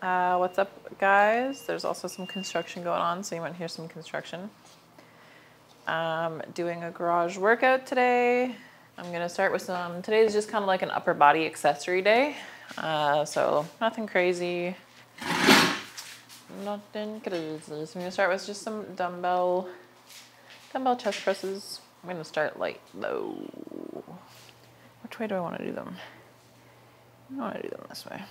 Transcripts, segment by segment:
Uh, what's up, guys? There's also some construction going on, so you might hear some construction. Um, doing a garage workout today. I'm gonna start with some. Today is just kind of like an upper body accessory day, uh, so nothing crazy. Nothing crazy. So I'm gonna start with just some dumbbell, dumbbell chest presses. I'm gonna start light though. Which way do I want to do them? I want to do them this way.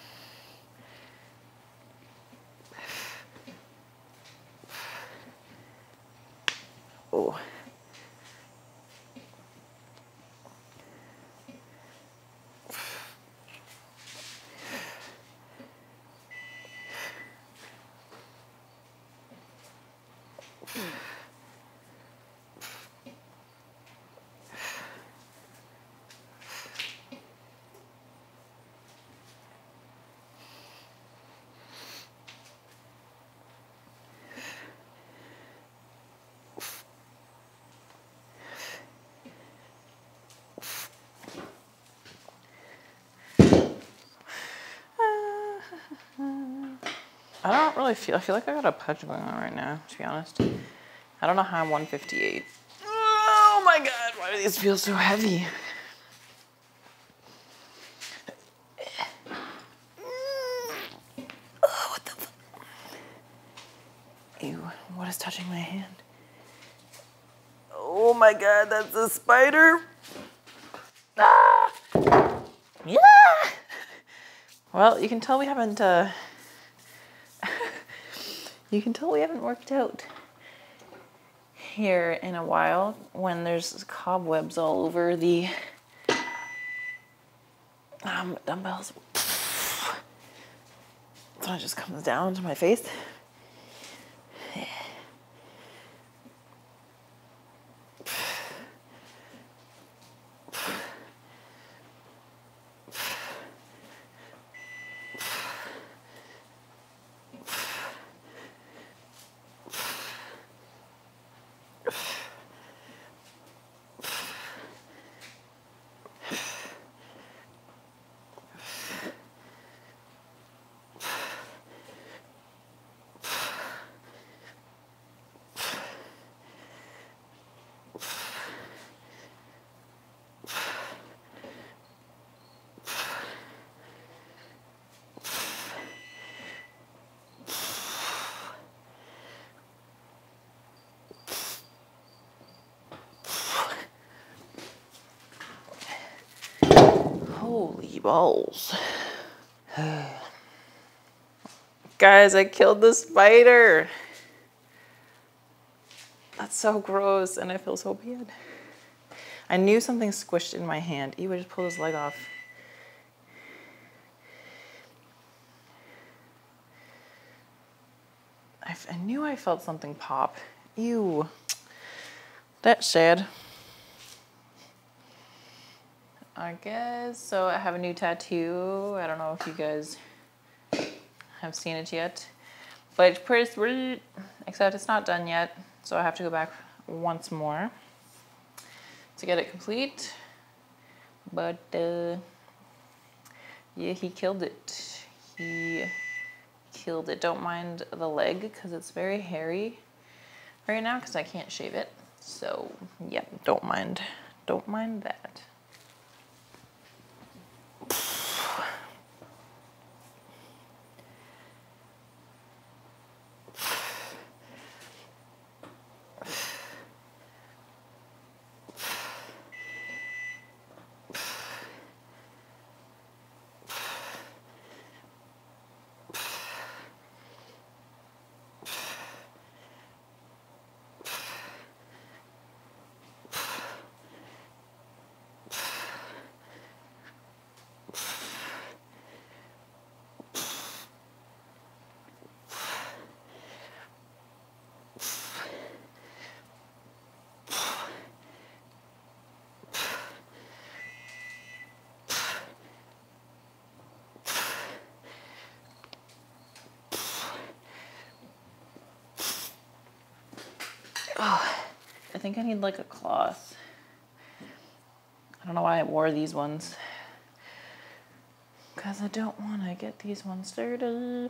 Oh. I don't really feel. I feel like I got a pudge going on right now. To be honest, I don't know how I'm 158. Oh my god! Why do these feel so heavy? Oh, what the? Fu- Ew! What is touching my hand? Oh my god! That's a spider. Ah! Yeah. Well, you can tell we haven't. Uh, you can tell we haven't worked out here in a while when there's cobwebs all over the um, dumbbells. So it just comes down to my face. Holy balls. Guys, I killed the spider. That's so gross and I feel so bad. I knew something squished in my hand. Ew, I just pulled his leg off. I knew I felt something pop. Ew. That's sad. I guess so. I have a new tattoo. I don't know if you guys have seen it yet, but it's pretty sweet. Except it's not done yet, so I have to go back once more to get it complete. But uh, yeah, he killed it. He killed it. Don't mind the leg because it's very hairy right now because I can't shave it. So yeah, don't mind. Don't mind that. I think I need like a cloth. I don't know why I wore these ones. Because I don't want to get these ones dirty.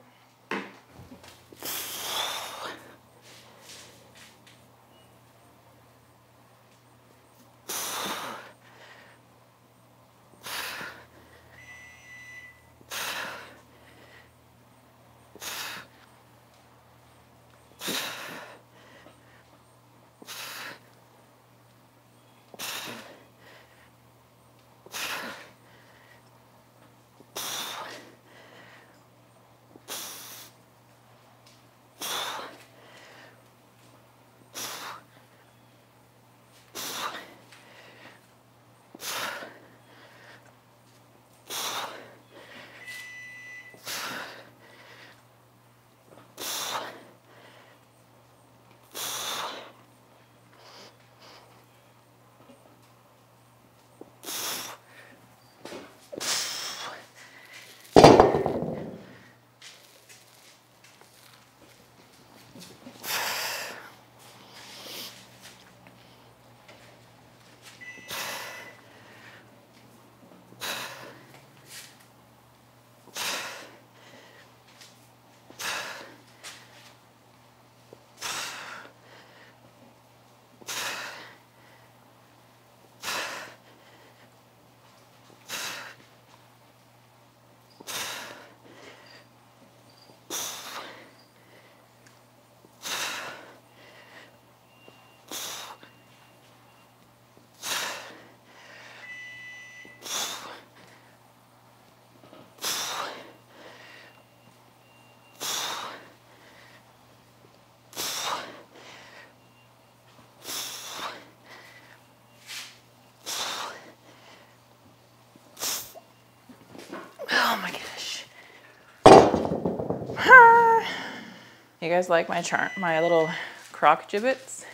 You guys like my char- my little croc Jibbitz?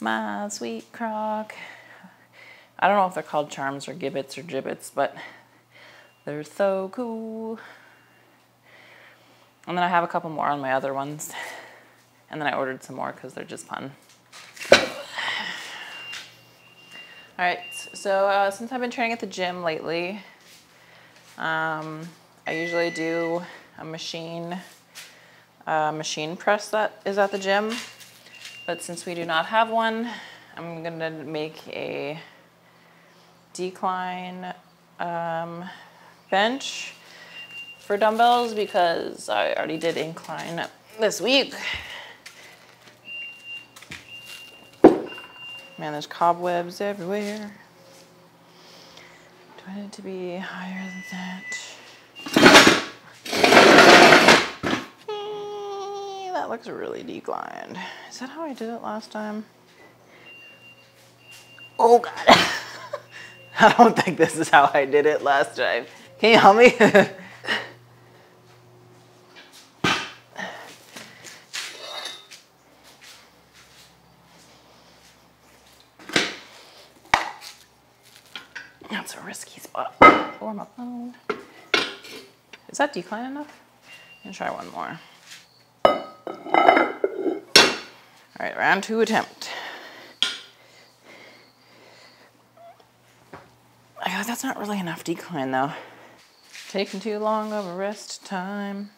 My sweet croc. I don't know if they're called charms or Jibbitz or Jibbitz, but they're so cool. And then I have a couple more on my other ones. And then I ordered some more because they're just fun. All right, so uh, since I've been training at the gym lately, um, I usually do a machine, machine press that is at the gym. But since we do not have one, I'm gonna make a decline um, bench for dumbbells because I already did incline this week. Man, there's cobwebs everywhere. Do I need to be higher than that? That looks really declined. Is that how I did it last time? Oh god. I don't think this is how I did it last time. Can you help me? That's a risky spot for my phone. Is that decline enough? I'm gonna try one more. All right, round two attempt. Like that's not really enough decline though. Taking too long of a rest time.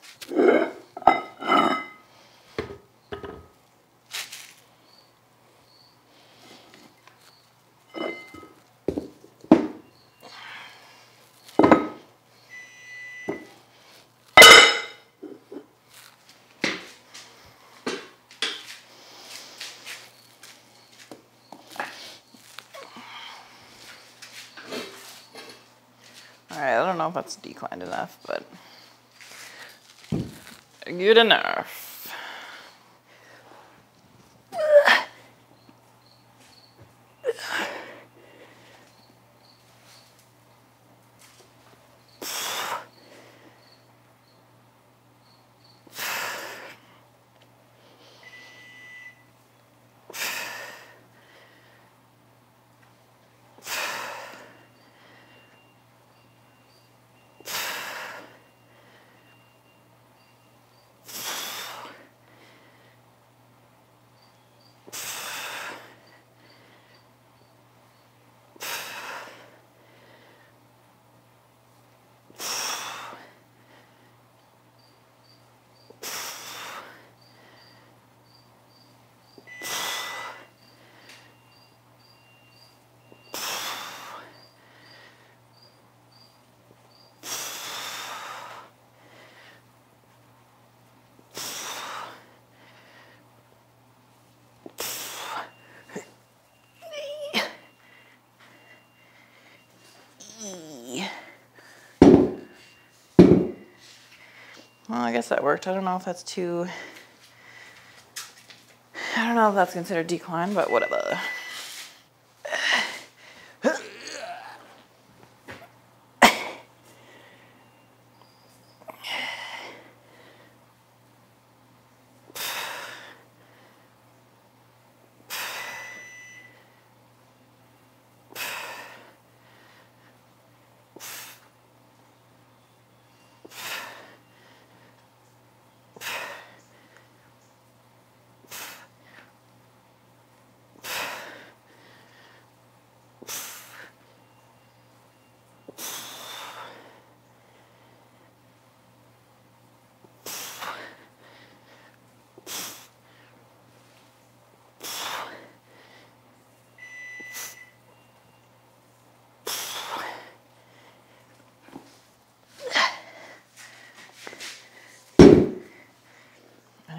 That's declined enough, but good enough. Well, I guess that worked. I don't know if that's too. I don't know if that's considered decline, but whatever.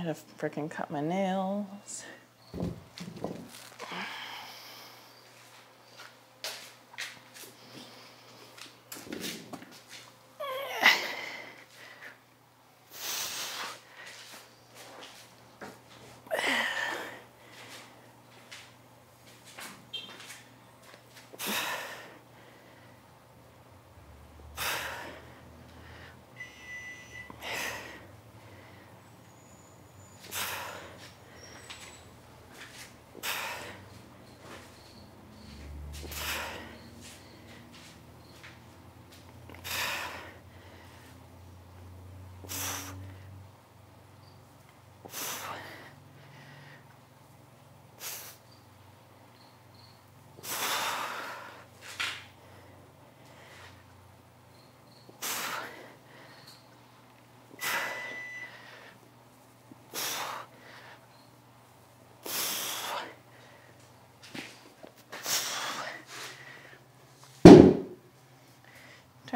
To freaking cut my nails.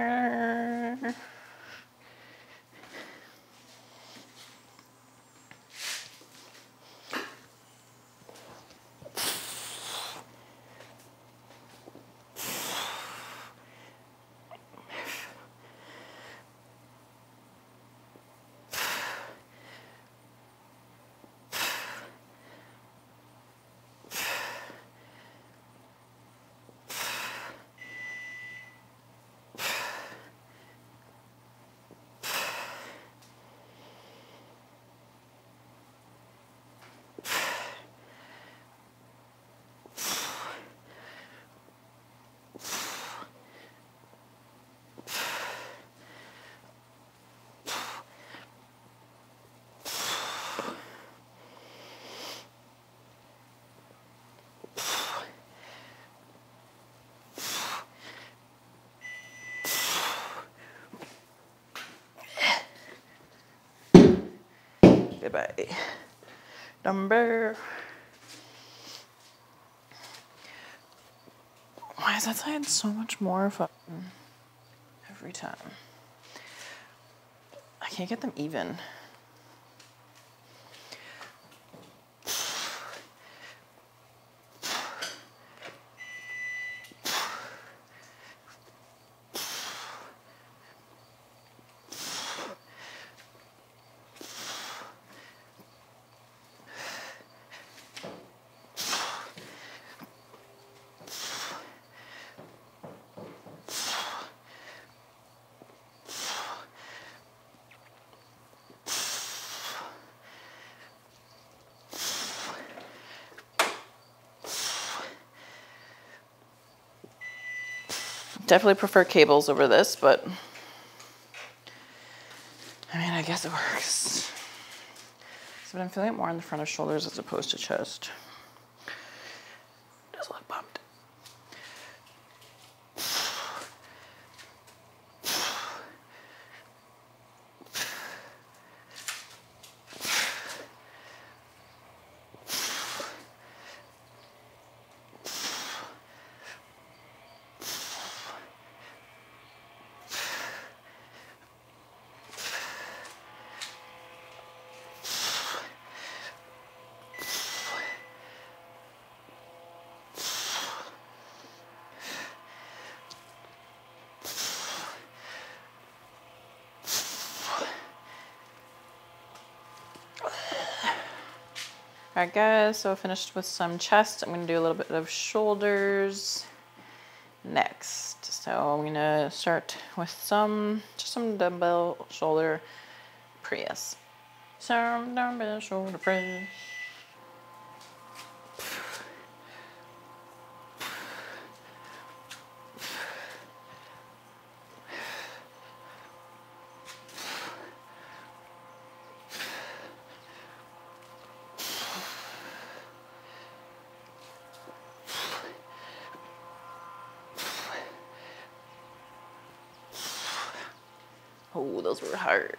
Turn. Goodbye. Number. Why is that side so much more fun every time? I can't get them even. I definitely prefer cables over this, but I mean, I guess it works. So, but I'm feeling it more on the front of shoulders as opposed to chest. Alright guys, so I finished with some chest. I'm gonna do a little bit of shoulders next. So I'm gonna start with some, just some dumbbell shoulder press. Some dumbbell shoulder press. Oh, those were hard.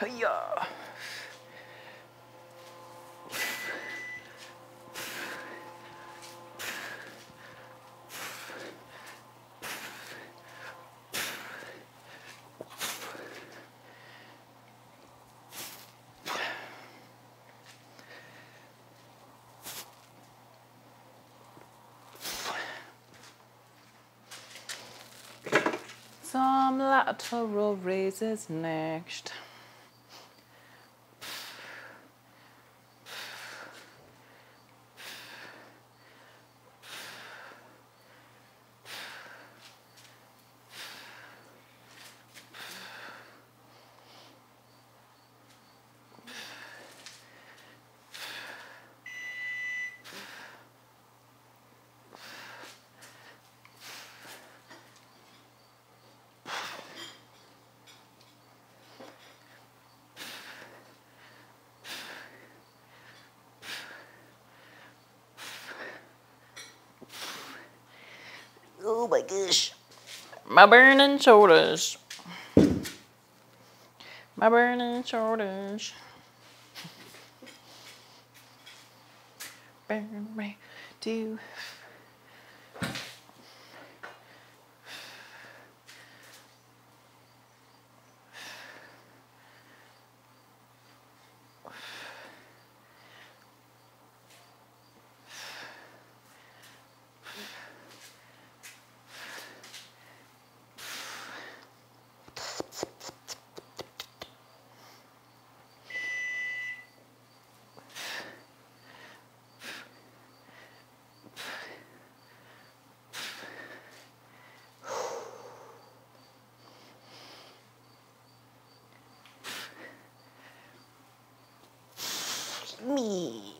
Hiya. Some lateral raises next. My gosh. My burning shoulders. My burning shoulders. Burn me to. Me.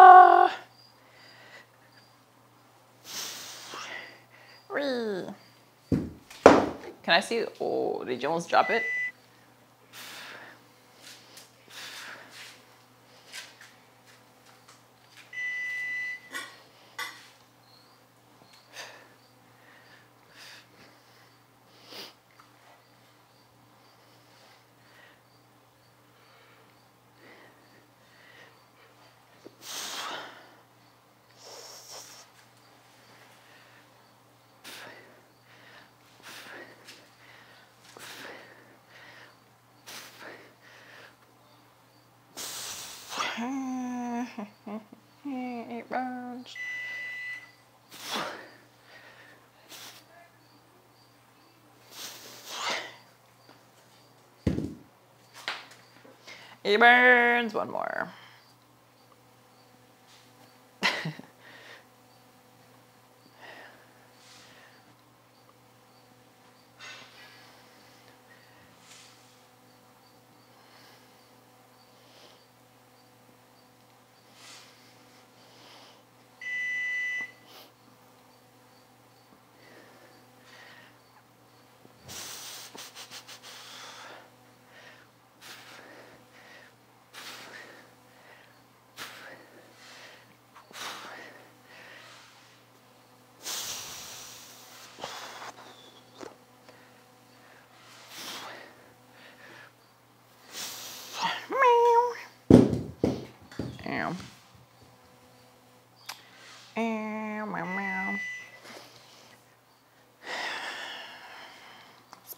Ah. Whee. Can I see? Oh, did you almost drop it? It burns. It burns. One more.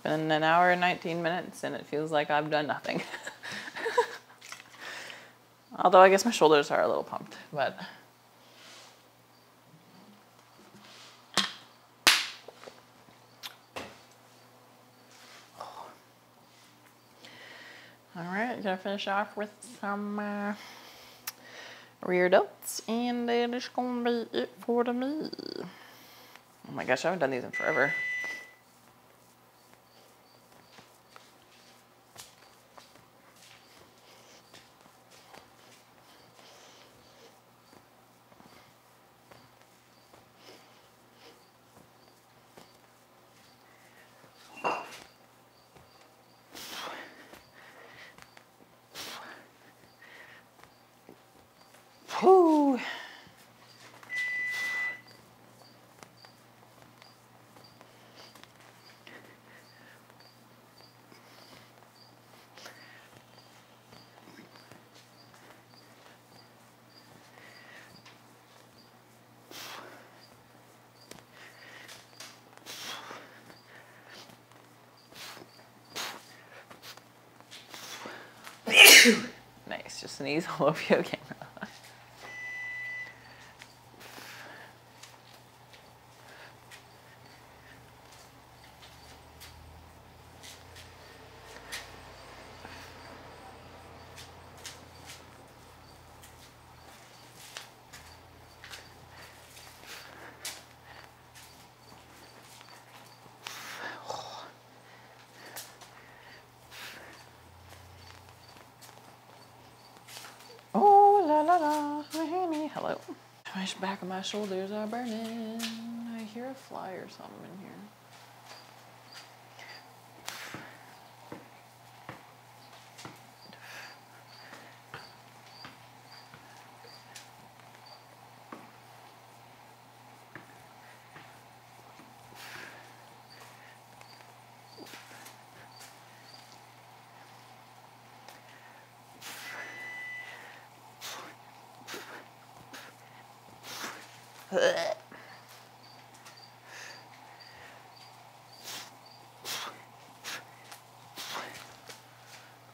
Been an hour and 19 minutes and it feels like I've done nothing. Although I guess my shoulders are a little pumped, but. All right, gonna finish off with some uh, rear delts, and that is gonna be it for the me. Oh my gosh, I haven't done these in forever. Nice. Just sneeze all over your camera. Hello. My back of my shoulders are burning. I hear a fly or something in here.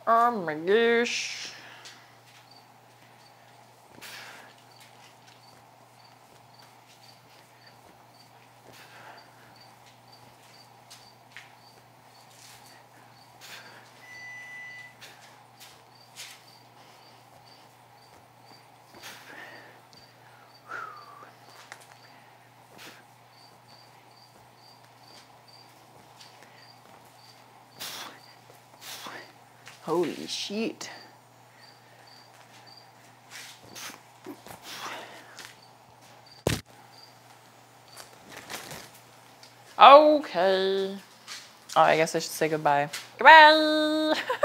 Oh my gosh. Holy shit. Okay. Oh, I guess I should say goodbye. Goodbye.